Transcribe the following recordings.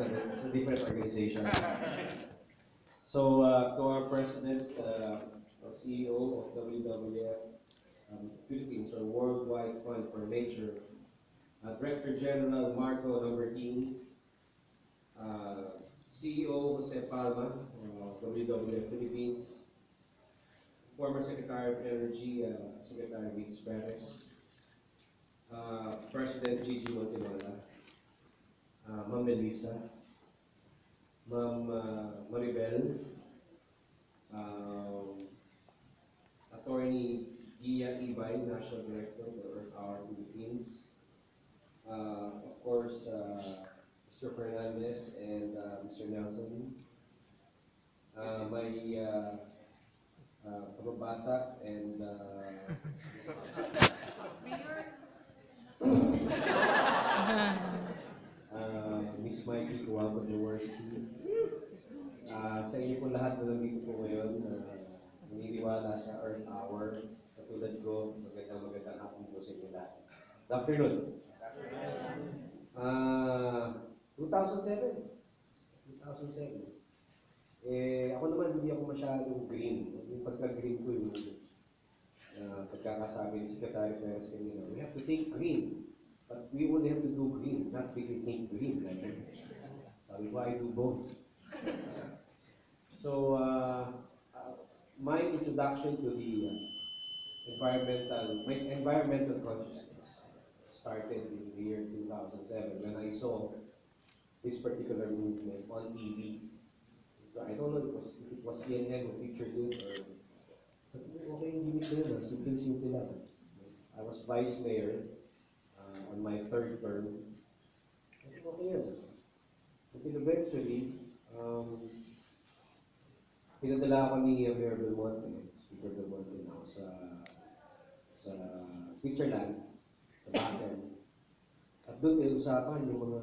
It's a different organization. So, uh, to our president, uh, uh, CEO of WWF um, Philippines, or Worldwide Fund for Nature, uh, Director General Marco Lambertini, uh, CEO Jose Palma of WWF Philippines, former Secretary of Energy, uh, Secretary Vince Perez, uh, President Gigi Montirola, uh, Ma'am Melissa, Ma'am uh, Maribel, um, Attorney Gia Ibay, National Director for Earth Hour Philippines, uh, of course, uh, Mr. Fernandez and uh, Mr. Nelson, uh, my uh, uh, kababata and uh, uh, Miss Mikey Kuwako Jaworski. Uh, sa inyo po lahat na nandito po ngayon na naniniwala sa Earth Hour. Katulad ko, magandang magandang hapon po sa inyo lahat. Good afternoon. Uh, 2007. 2007. Eh, ako naman hindi ako masyadong green. Yung pagka-green ko yung uh, pagkakasabi ni Secretary Perez kanina, we have to think green. But we only have to do green, not really think green. Like, sabi ko, I do both. so, uh, uh, my introduction to the uh, environmental, my environmental consciousness started in the year 2007 when I saw this particular movement on TV. So I don't know if it was, if it was CNN who featured it or but okay. I was vice mayor uh, on my third term. Okay, yun. Eventually, um, pinadala ako ni Mayor Belmonte, Speaker Belmonte now sa sa Switzerland, sa Basel. At doon ay usapan yung mga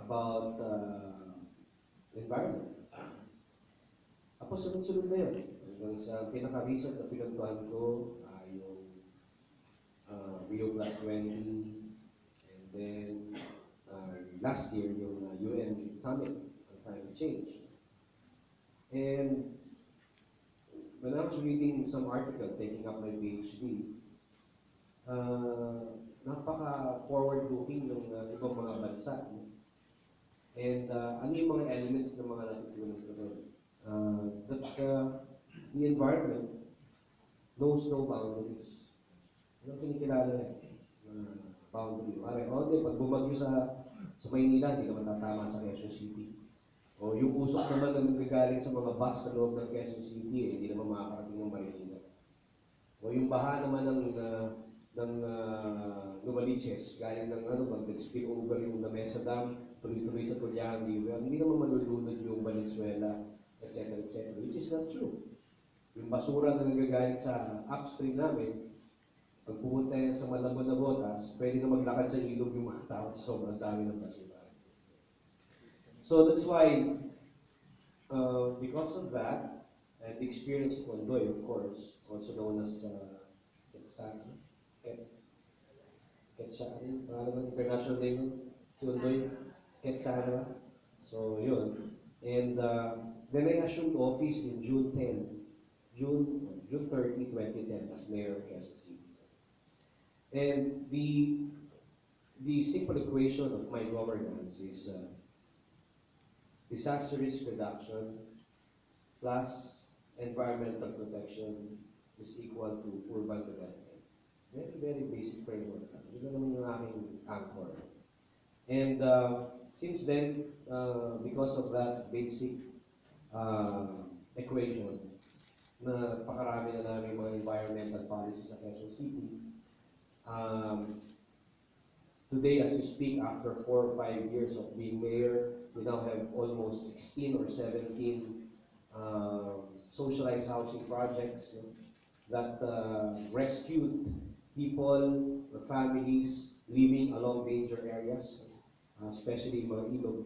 about uh, environment. Tapos sunod-sunod na yun. Hanggang sa pinaka-recent na pinagtuhan ko, Rio Plus 20, and then uh, last year, uh, UN Summit on Climate Change. And when I was reading some article, taking up my PhD, uh, napaka-forward-looking ng uh, ibang mga bansa. And uh, ano yung mga elements ng mga natutunan ko doon? Uh, that uh, the environment knows no boundaries. Ano kinikilala na uh, boundary? Pare, oh, di, pag bumagyo sa sa Maynila, hindi naman tatama sa Quezon City. O yung usok naman na nagagaling sa mga bus sa loob ng Quezon City, eh, hindi naman makakarating ng Maynila. O yung baha naman ng uh, ng uh, Novaliches, galing ng ano, pag nag-spill over yung Lamesa Dam, tuloy-tuloy sa Tulyahan River, hindi naman malulunod yung Valenzuela, etc. etc. Which is not true. Yung basura na nagagaling sa upstream namin, pag pumunta yan sa malabon na botas, pwede na maglakad sa ilog yung mga tao sa sobrang dami ng basura. So that's why, uh, because of that, and the experience of Ondoy, of course, also known as uh, Quetzal, Quet, Quetzal, parang ang international name si Ondoy, Quetzal, so yun. And uh, then I assumed office in June 10, June, June 30, 2010 as mayor of Quezon City. And the, the simple equation of my governance is uh, disaster risk reduction plus environmental protection is equal to urban development. Very, very basic framework. Yun na naman yung aking anchor. And uh, since then, uh, because of that basic uh, equation, na pakarami na namin mga environmental policies sa Quezon City, um, Today, as we speak, after four or five years of being mayor, we now have almost 16 or 17 um, socialized housing projects that uh, rescued people or families living along danger areas, uh, especially mga ilog.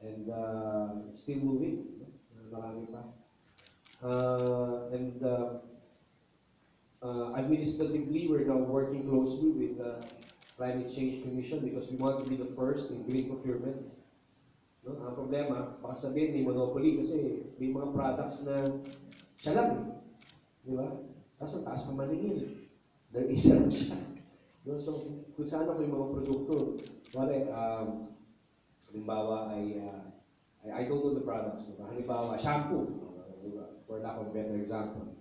And uh, it's still moving. Uh, Marami. Uh, and uh, uh, administratively, we're now working closely with the Climate Change Commission because we want to be the first in green procurement. No? Ang problema, baka sabihin may monopoly kasi may mga products na siya lang. Di ba? Tapos ang taas pa. Dahil isa lang siya. No? So, kung saan ako yung mga produkto, wala, um, halimbawa ay, uh, I, I don't know the products. Diba? Halimbawa, shampoo. Diba? For lack of better example.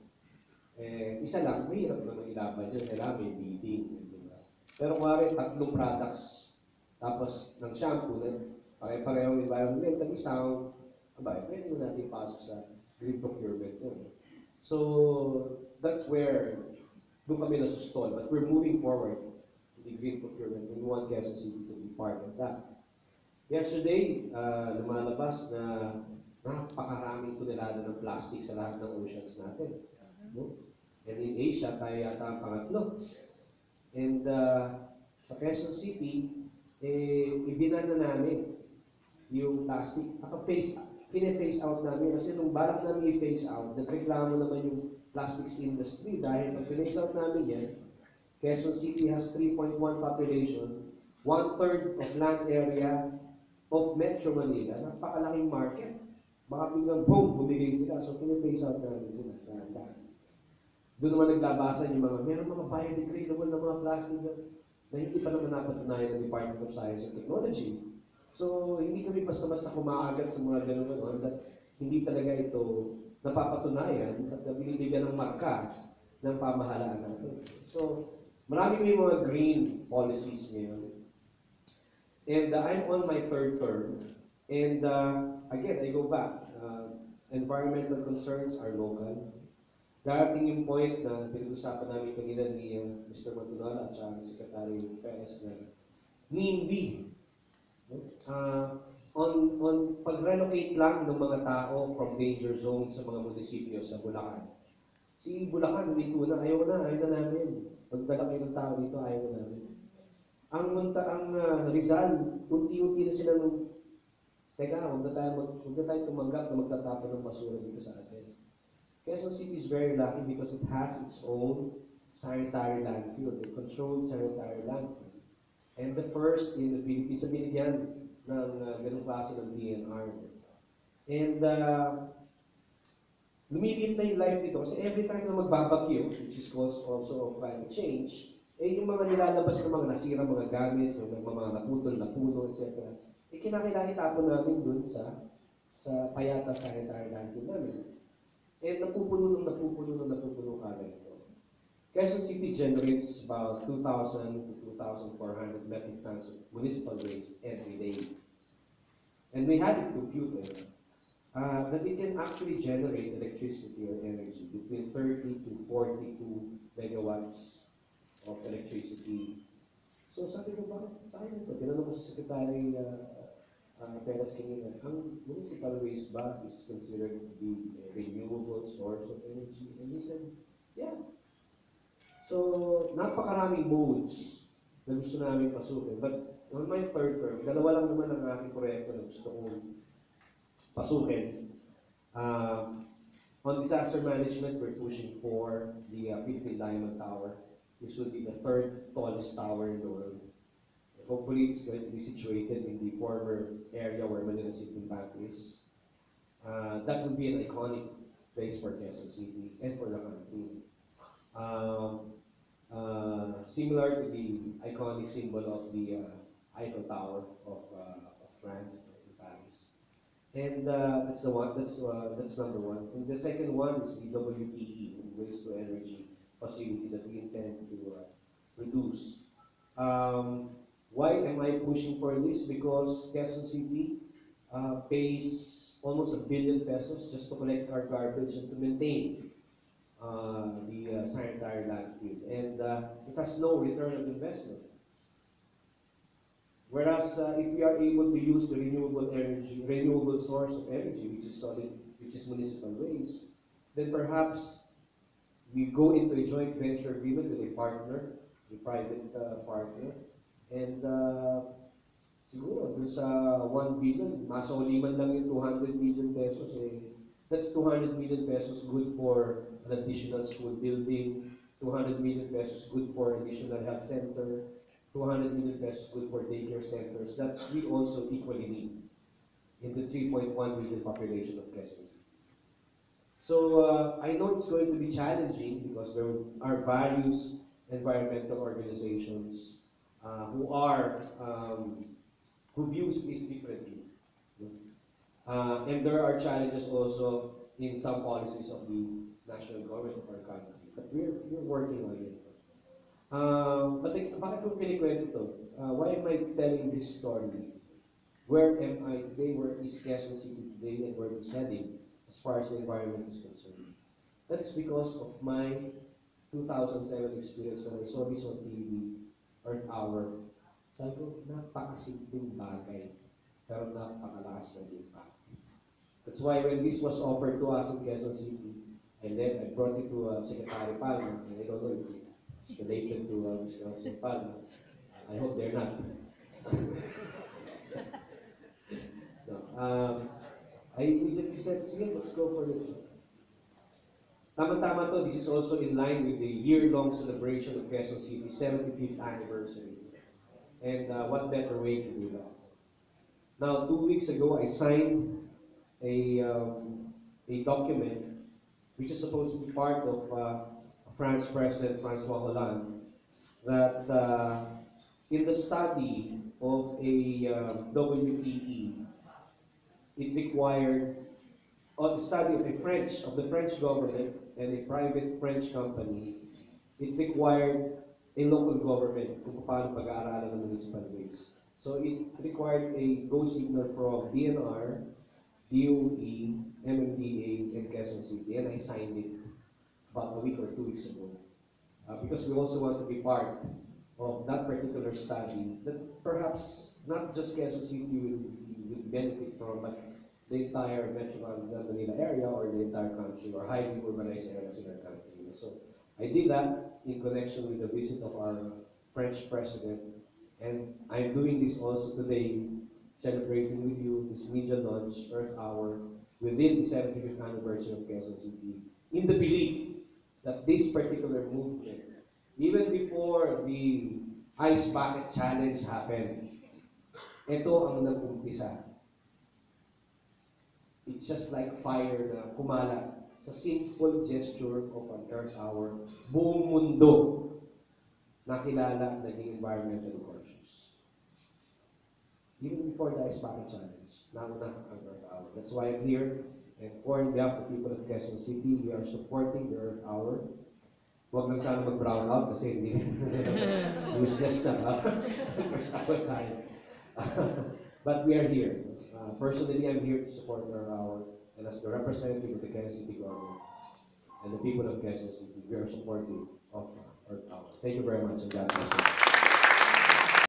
Isa lang, mahirap naman ilaban yun. Kailangan may bidding. Diba? Pero kung tatlong products, tapos ng shampoo, na pare-parehong environmental sound, aba, pwede mo natin pasok sa green procurement yun. So, that's where doon kami nasustol. But we're moving forward to the green procurement and we want Quezon City to be part of that. Yesterday, uh, lumalabas na napakaraming tonelada ng plastic sa lahat ng oceans natin. No? And in Asia, tayo yata ang pangatlo. And uh, sa Quezon City, eh, ibinan na namin yung plastic. Naka-face, fine-face out namin kasi nung balak namin i-face out, nagreklamo naman yung plastics industry dahil pag face out namin yan, Quezon City has 3.1 population, one-third of land area of Metro Manila, napakalaking market. Baka biglang boom, bumigay sila. So, pine-face out namin sila. Dahan-dahan. Doon naman naglabasan yung mga, meron mga biodegradable na mga plastic na, na hindi pa naman napatunayan ng Department of Science and Technology. So, hindi kami basta-basta kumaagat sa mga ganun ano, that hindi talaga ito napapatunayan at binibigyan ng marka ng pamahalaan natin. So, marami may mga green policies ngayon. And uh, I'm on my third term. And uh, again, I go back. Uh, environmental concerns are local. Darating yung point na pinag-usapan namin kanina ni uh, Mr. Matunola at saka ni Secretary Perez na NIMBY. Uh, on, on pag-relocate lang ng mga tao from danger zone sa mga munisipyo sa Bulacan. Si Bulacan, dito na, ayaw na, ayaw na namin. Pagdala ng tao dito, ayaw na namin. Ang munta, ang uh, Rizal, unti-unti na sila nung, teka, huwag na tayo, mag, huwag na tayo tumanggap na magtatapon ng basura dito sa atin. Quezon City is very lucky because it has its own sanitary landfill, a controlled sanitary landfill. And the first in the Philippines na binigyan ng uh, ganung klase ng DNR. And uh, lumiliit na yung life nito kasi every time na magbabagyo, which is cause also of climate change, eh yung mga nilalabas ng mga nasira mga gamit, yung mga, mga naputol na puno, etc. Eh kinakailangan itapon namin dun sa sa Payata Sanitary Landfill namin. Eh napupuno ng napupuno ng napupuno kagad ito. Quezon City generates about 2,000 to 2,400 metric tons of municipal waste every day. And we had it computed uh, that it can actually generate electricity or energy between 30 to 42 megawatts of electricity. So sabi ko, bakit sayang ito? Tinanong ko sa Secretary uh, uh, Perez kanina, ang municipal waste ba is considered to be a renewable source of energy? And he said, yeah. So, napakaraming modes na gusto namin pasukin. But on my third term, dalawa lang naman ang aking proyekto na gusto kong pasukin. Um, on disaster management, we're pushing for the uh, Philippine Diamond Tower. This will be the third tallest tower in the world. Hopefully, it's going to be situated in the former area where Manila City Bank is. Uh, that would be an iconic place for Quezon City and for the country. Um, uh, similar to the iconic symbol of the uh, Eiffel Tower of, uh, of France in Paris. And uh, that's the one. That's uh, that's number one. And the second one is the WTE, waste to energy facility that we intend to reduce. Um, why am I pushing for this? Because Quezon City uh, pays almost a billion pesos just to collect our garbage and to maintain uh, the uh, sanitary landfill. And uh, it has no return of investment. Whereas uh, if we are able to use the renewable energy, renewable source of energy, which is solid, which is municipal waste, then perhaps we go into a joint venture agreement with a partner, a private uh, partner, and uh, siguro dun sa 1 billion, masauliman lang yung 200 million pesos eh. That's 200 million pesos good for an additional school building, 200 million pesos good for additional health center, 200 million pesos good for daycare centers that we also equally need in the 3.1 million population of Quezon. So uh, I know it's going to be challenging because there are various environmental organizations uh, who are um, who views this differently. Uh, and there are challenges also in some policies of the national government of our country. But we're, we're working on it. Um, but like? Uh, why am I telling this story? Where am I today? Where is Quezon City today? And where it's heading as far as the environment is concerned? That is because of my 2007 experience when I saw this on TV, Earth Hour. Sabi ko, napakasimpleng bagay, pero napakalakas ng impact. That's why when this was offered to us in Quezon City, and then I brought it to uh, Secretary Palma, and I don't know if it's related to uh, Mr. Palma. I hope they're not. no, um, I immediately said, sige, let's go for it. Tama-tama to, this is also in line with the year-long celebration of Quezon City's 75th anniversary. And uh, what better way to do that? Now, two weeks ago, I signed a, um, a document which is supposed to be part of uh, France President Francois Hollande that uh, in the study of a um, WTE, it required on the study of a French, of the French government and a private French company, it required a local government kung paano pag-aaralan ng municipal waste. So it required a go signal from DNR, DOE, MMDA, and Quezon City, and I signed it about a week or two weeks ago. Uh, because we also want to be part of that particular study that perhaps not just Quezon City will, will benefit from, but the entire metropolitan Manila area or the entire country or highly urbanized areas in our country. So I did that in connection with the visit of our French president, and I'm doing this also today, celebrating with you this media launch, Earth Hour, within the 75th anniversary of Quezon City, in the belief that this particular movement, even before the Ice Bucket Challenge happened, ito ang nag-umpisa. It's just like fire na kumalat sa simple gesture of an Earth Hour. Buong mundo nakilala naging environmental conscious. Even before the Ice Bucket Challenge, nauna ang Earth Hour. That's why I'm here. And for in behalf of the people of Quezon City, we are supporting the Earth Hour. Huwag lang sana mag-brown out kasi hindi useless na. ha? Earth Hour tayo. but we are here. Uh, personally, I'm here to support Hour. And as the representative of the Quezon City government and the people of Quezon City, we are supportive of Earth Hour. Thank you very much. And God bless you.